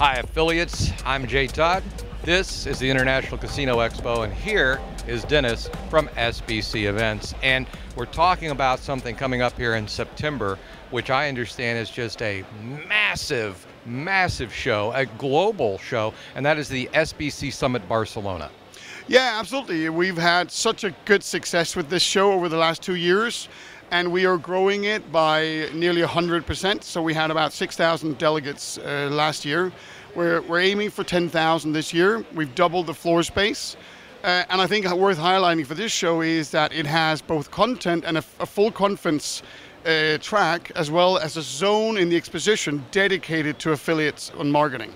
Hi, affiliates. I'm Jay Todd. This is the International Casino Expo, and here is Dennis from SBC Events. And we're talking about something coming up here in September, which I understand is just a massive, massive show, a global show, and that is the SBC Summit Barcelona. Yeah, absolutely. We've had such a good success with this show over the last two years, and we are growing it by nearly 100%. So we had about 6,000 delegates uh, last year. We're, we're aiming for 10,000 this year. We've doubled the floor space. Uh, and I think worth highlighting for this show is that it has both content and a, a full conference uh, track, as well as a zone in the exposition dedicated to affiliates on marketing.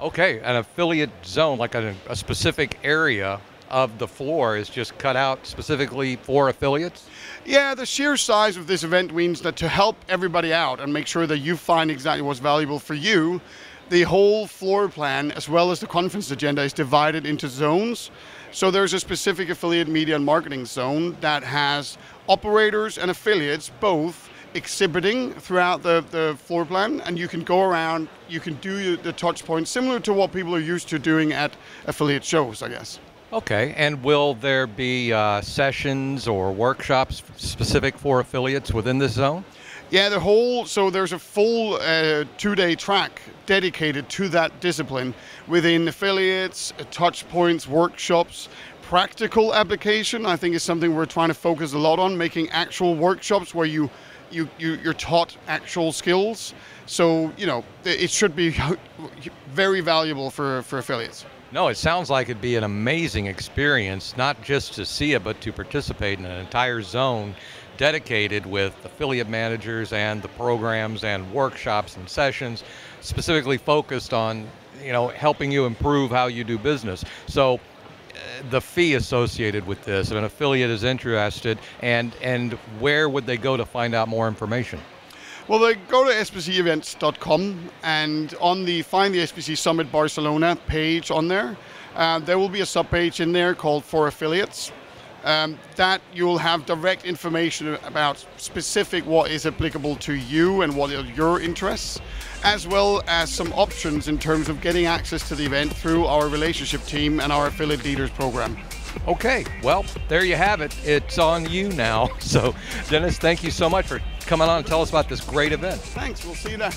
Okay, an affiliate zone, like a, a specific area of the floor is just cut out specifically for affiliates? Yeah, the sheer size of this event means that to help everybody out and make sure that you find exactly what's valuable for you, the whole floor plan as well as the conference agenda is divided into zones. So there's a specific affiliate media and marketing zone that has operators and affiliates both exhibiting throughout the, the floor plan and you can go around, you can do the touch points similar to what people are used to doing at affiliate shows, I guess. Okay, and will there be uh, sessions or workshops specific for affiliates within this zone? Yeah, the whole, so there's a full uh, two day track dedicated to that discipline within affiliates, touch points, workshops. Practical application, I think, is something we're trying to focus a lot on, making actual workshops where you you, you you're taught actual skills. So you know it should be very valuable for for affiliates. No, it sounds like it'd be an amazing experience, not just to see it, but to participate in an entire zone dedicated with affiliate managers and the programs and workshops and sessions specifically focused on you know helping you improve how you do business. So the fee associated with this if an affiliate is interested and and where would they go to find out more information? Well they go to sbcevents.com and on the find the sbc summit barcelona page on there uh, there will be a subpage in there called for affiliates um, that you'll have direct information about specific what is applicable to you and what are your interests as well as some options in terms of getting access to the event through our relationship team and our affiliate leaders program. Okay, well, there you have it. It's on you now. So, Dennis, thank you so much for coming on and tell us about this great event. Thanks. We'll see you there.